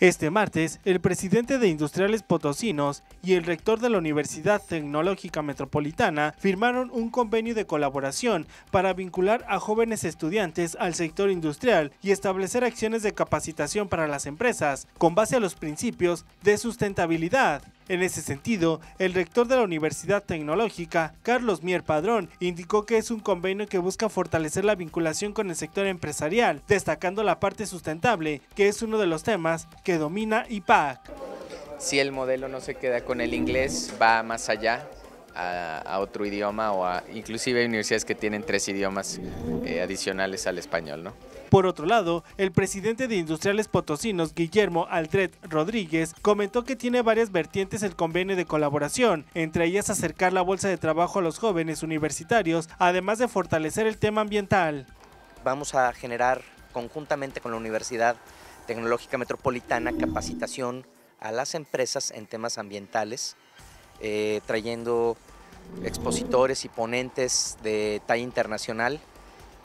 Este martes, el presidente de Industriales Potosinos y el rector de la Universidad Tecnológica Metropolitana firmaron un convenio de colaboración para vincular a jóvenes estudiantes al sector industrial y establecer acciones de capacitación para las empresas con base a los principios de sustentabilidad. En ese sentido, el rector de la Universidad Tecnológica, Carlos Mier Padrón, indicó que es un convenio que busca fortalecer la vinculación con el sector empresarial, destacando la parte sustentable, que es uno de los temas que domina IPAC. Si el modelo no se queda con el inglés, va más allá, a, otro idioma o a, inclusive hay universidades que tienen tres idiomas eh, adicionales al español, ¿no? Por otro lado, el presidente de Industriales Potosinos, Guillermo Aldred Rodríguez, comentó que tiene varias vertientes el convenio de colaboración, entre ellas acercar la bolsa de trabajo a los jóvenes universitarios, además de fortalecer el tema ambiental. Vamos a generar conjuntamente con la Universidad Tecnológica Metropolitana capacitación a las empresas en temas ambientales, eh, trayendo expositores y ponentes de talla internacional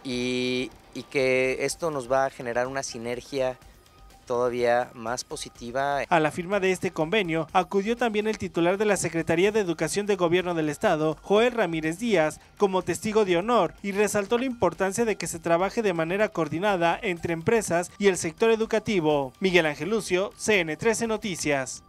y, que esto nos va a generar una sinergia todavía más positiva. A la firma de este convenio acudió también el titular de la Secretaría de Educación de Gobierno del Estado, Joel Ramírez Díaz, como testigo de honor y resaltó la importancia de que se trabaje de manera coordinada entre empresas y el sector educativo. Miguel Ángel Lucio, CN13 Noticias.